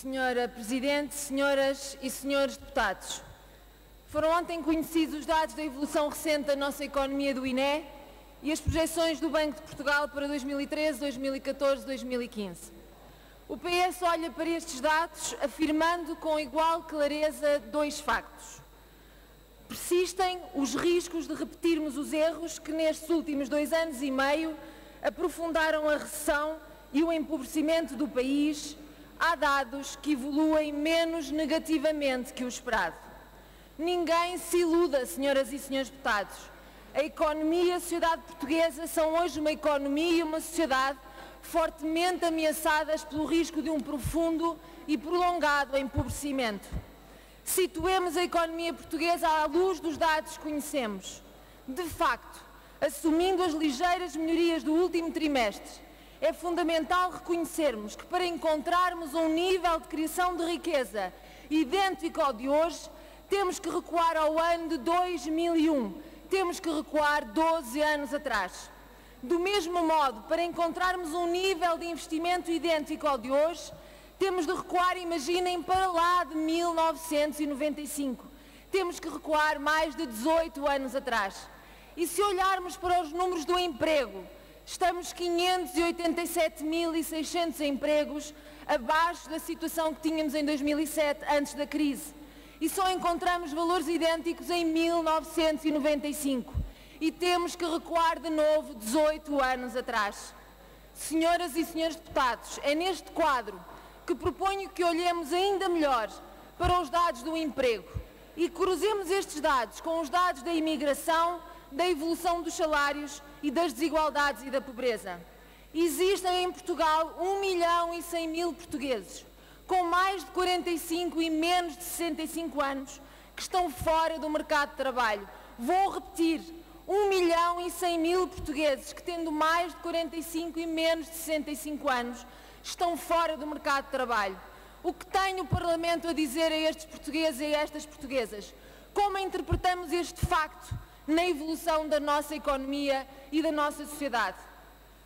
Senhora Presidente, senhoras e senhores deputados, foram ontem conhecidos os dados da evolução recente da nossa economia do INE e as projeções do Banco de Portugal para 2013, 2014, 2015. O PS olha para estes dados afirmando com igual clareza dois factos. Persistem os riscos de repetirmos os erros que nestes últimos dois anos e meio aprofundaram a recessão e o empobrecimento do país, há dados que evoluem menos negativamente que o esperado. Ninguém se iluda, senhoras e senhores deputados. A economia e a sociedade portuguesa são hoje uma economia e uma sociedade fortemente ameaçadas pelo risco de um profundo e prolongado empobrecimento. Situemos a economia portuguesa à luz dos dados que conhecemos. De facto, assumindo as ligeiras melhorias do último trimestre, é fundamental reconhecermos que para encontrarmos um nível de criação de riqueza idêntico ao de hoje, temos que recuar ao ano de 2001, temos que recuar 12 anos atrás. Do mesmo modo, para encontrarmos um nível de investimento idêntico ao de hoje, temos de recuar, imaginem, para lá de 1995. Temos que recuar mais de 18 anos atrás. E se olharmos para os números do emprego, estamos 587.600 empregos abaixo da situação que tínhamos em 2007, antes da crise. E só encontramos valores idênticos em 1995. E temos que recuar de novo 18 anos atrás. Senhoras e senhores deputados, é neste quadro que proponho que olhemos ainda melhor para os dados do emprego e cruzemos estes dados com os dados da imigração da evolução dos salários e das desigualdades e da pobreza. Existem em Portugal 1 milhão e 100 mil portugueses com mais de 45 e menos de 65 anos que estão fora do mercado de trabalho. Vou repetir, 1 milhão e 100 mil portugueses que tendo mais de 45 e menos de 65 anos estão fora do mercado de trabalho. O que tem o Parlamento a dizer a estes portugueses e a estas portuguesas? Como interpretamos este facto na evolução da nossa economia e da nossa sociedade.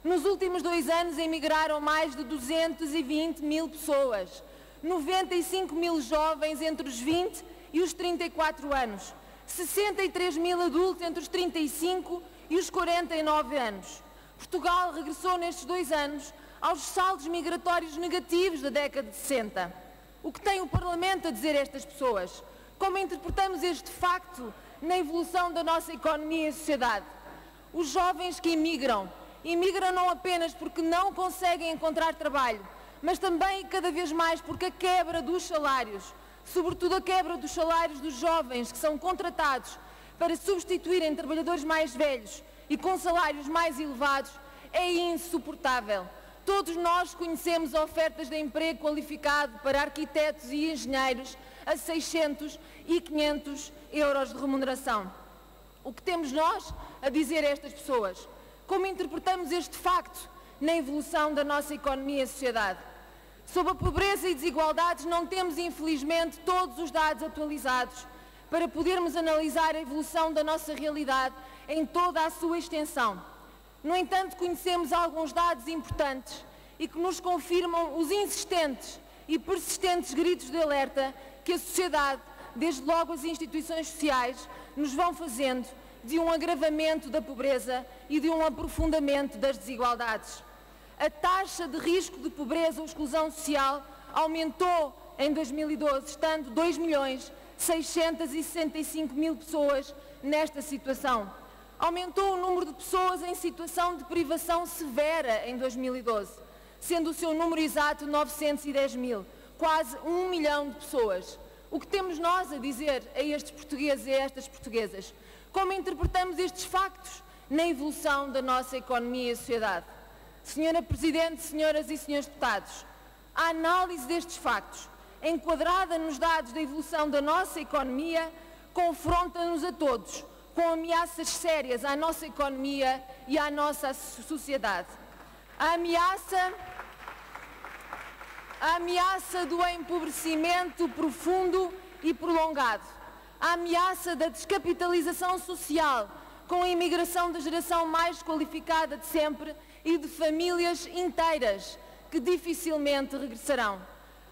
Nos últimos dois anos emigraram mais de 220 mil pessoas, 95 mil jovens entre os 20 e os 34 anos, 63 mil adultos entre os 35 e os 49 anos. Portugal regressou nestes dois anos aos saldos migratórios negativos da década de 60. O que tem o Parlamento a dizer a estas pessoas? Como interpretamos este facto na evolução da nossa economia e sociedade. Os jovens que imigram, imigram não apenas porque não conseguem encontrar trabalho, mas também cada vez mais porque a quebra dos salários, sobretudo a quebra dos salários dos jovens que são contratados para substituírem trabalhadores mais velhos e com salários mais elevados, é insuportável. Todos nós conhecemos ofertas de emprego qualificado para arquitetos e engenheiros a 600 e 500 euros de remuneração. O que temos nós a dizer a estas pessoas? Como interpretamos este facto na evolução da nossa economia e sociedade? Sobre a pobreza e desigualdades não temos, infelizmente, todos os dados atualizados para podermos analisar a evolução da nossa realidade em toda a sua extensão. No entanto, conhecemos alguns dados importantes e que nos confirmam os insistentes e persistentes gritos de alerta que a sociedade, desde logo as instituições sociais, nos vão fazendo de um agravamento da pobreza e de um aprofundamento das desigualdades. A taxa de risco de pobreza ou exclusão social aumentou em 2012, estando 2 milhões 665 mil pessoas nesta situação. Aumentou o número de pessoas em situação de privação severa em 2012, sendo o seu número exato 910 mil quase um milhão de pessoas. O que temos nós a dizer a estes portugueses e a estas portuguesas? Como interpretamos estes factos na evolução da nossa economia e sociedade? Senhora Presidente, senhoras e senhores deputados, a análise destes factos, enquadrada nos dados da evolução da nossa economia, confronta-nos a todos com ameaças sérias à nossa economia e à nossa sociedade. A ameaça a ameaça do empobrecimento profundo e prolongado, a ameaça da descapitalização social, com a imigração da geração mais qualificada de sempre e de famílias inteiras que dificilmente regressarão.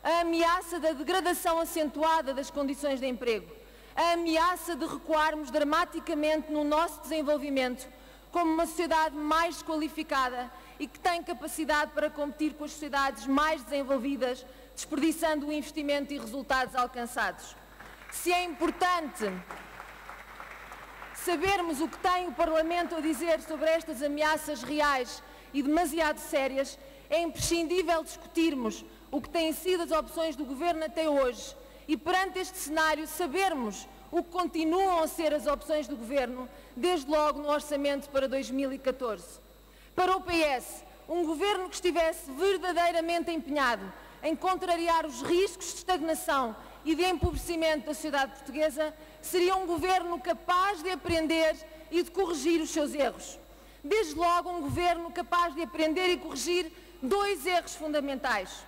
a ameaça da degradação acentuada das condições de emprego, a ameaça de recuarmos dramaticamente no nosso desenvolvimento como uma sociedade mais qualificada e que tem capacidade para competir com as sociedades mais desenvolvidas, desperdiçando o investimento e resultados alcançados. Se é importante sabermos o que tem o Parlamento a dizer sobre estas ameaças reais e demasiado sérias, é imprescindível discutirmos o que têm sido as opções do Governo até hoje e, perante este cenário, sabermos o que continuam a ser as opções do Governo, desde logo no Orçamento para 2014. Para o PS, um Governo que estivesse verdadeiramente empenhado em contrariar os riscos de estagnação e de empobrecimento da sociedade portuguesa, seria um Governo capaz de aprender e de corrigir os seus erros. Desde logo, um Governo capaz de aprender e corrigir dois erros fundamentais.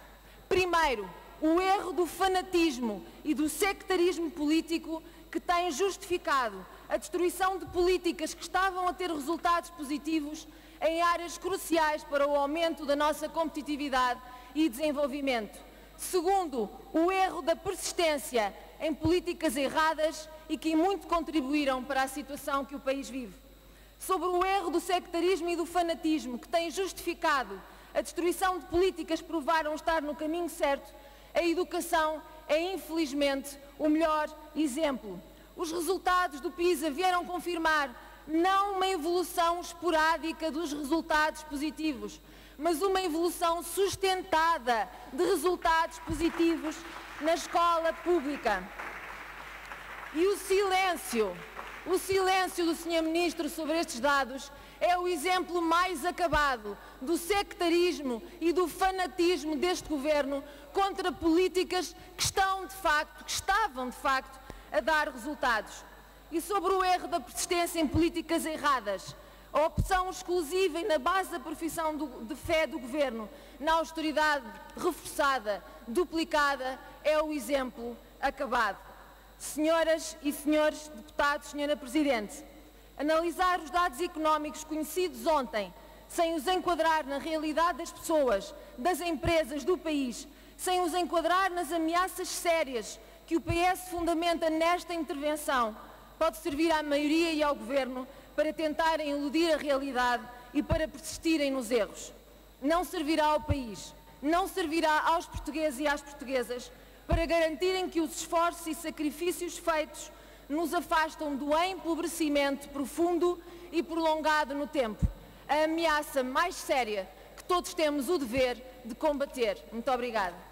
Primeiro, o erro do fanatismo e do sectarismo político que tem justificado a destruição de políticas que estavam a ter resultados positivos em áreas cruciais para o aumento da nossa competitividade e desenvolvimento. Segundo, o erro da persistência em políticas erradas e que muito contribuíram para a situação que o país vive. Sobre o erro do sectarismo e do fanatismo que tem justificado a destruição de políticas que provaram estar no caminho certo, a educação é infelizmente o melhor exemplo. Os resultados do PISA vieram confirmar não uma evolução esporádica dos resultados positivos, mas uma evolução sustentada de resultados positivos na escola pública. E o silêncio, o silêncio do Sr. Ministro sobre estes dados é o exemplo mais acabado do sectarismo e do fanatismo deste governo contra políticas que estão de facto, que estavam de facto a dar resultados. E sobre o erro da persistência em políticas erradas, a opção exclusiva e na base da profissão do, de fé do Governo na austeridade reforçada, duplicada, é o exemplo acabado. Senhoras e senhores deputados, Senhora Presidente, analisar os dados económicos conhecidos ontem, sem os enquadrar na realidade das pessoas, das empresas, do país, sem os enquadrar nas ameaças sérias que o PS fundamenta nesta intervenção, pode servir à maioria e ao Governo para tentarem eludir a realidade e para persistirem nos erros. Não servirá ao país, não servirá aos portugueses e às portuguesas para garantirem que os esforços e sacrifícios feitos nos afastam do empobrecimento profundo e prolongado no tempo, a ameaça mais séria que todos temos o dever de combater. Muito obrigada.